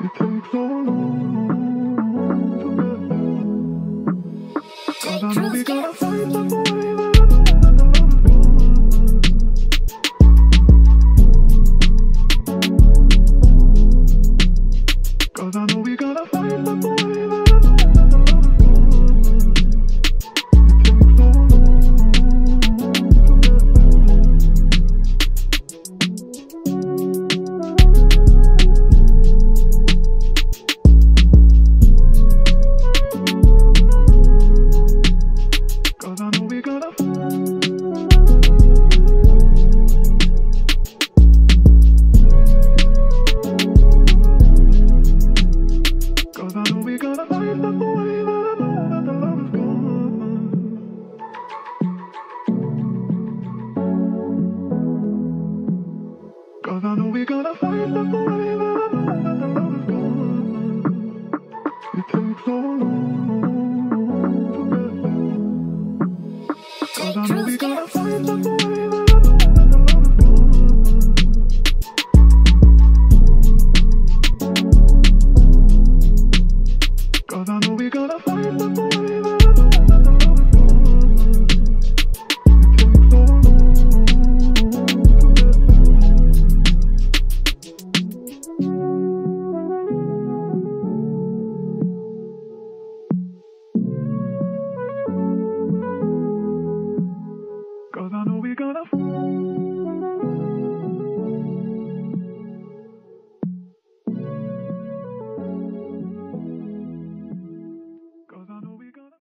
Take truth, get gonna find the way that I'm gone. Can Cause I know we're gonna.